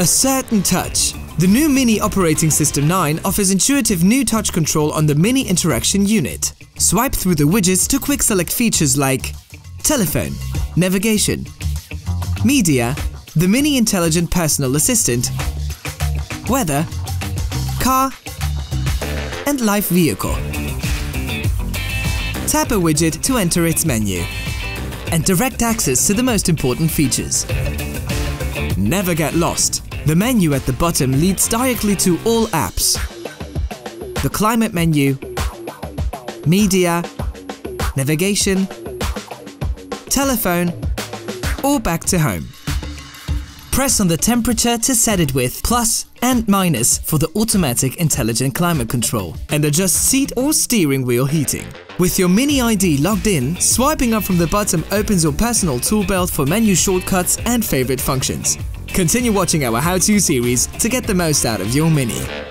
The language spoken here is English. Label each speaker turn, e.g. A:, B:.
A: A certain touch. The new Mini Operating System 9 offers intuitive new touch control on the Mini Interaction Unit. Swipe through the widgets to quick select features like telephone, navigation, media, the Mini Intelligent Personal Assistant, weather, car, and live vehicle. Tap a widget to enter its menu and direct access to the most important features. Never get lost. The menu at the bottom leads directly to all apps. The climate menu, media, navigation, telephone, or back to home. Press on the temperature to set it with plus and minus for the automatic intelligent climate control and adjust seat or steering wheel heating. With your Mini ID logged in, swiping up from the bottom opens your personal tool belt for menu shortcuts and favorite functions. Continue watching our how-to series to get the most out of your Mini.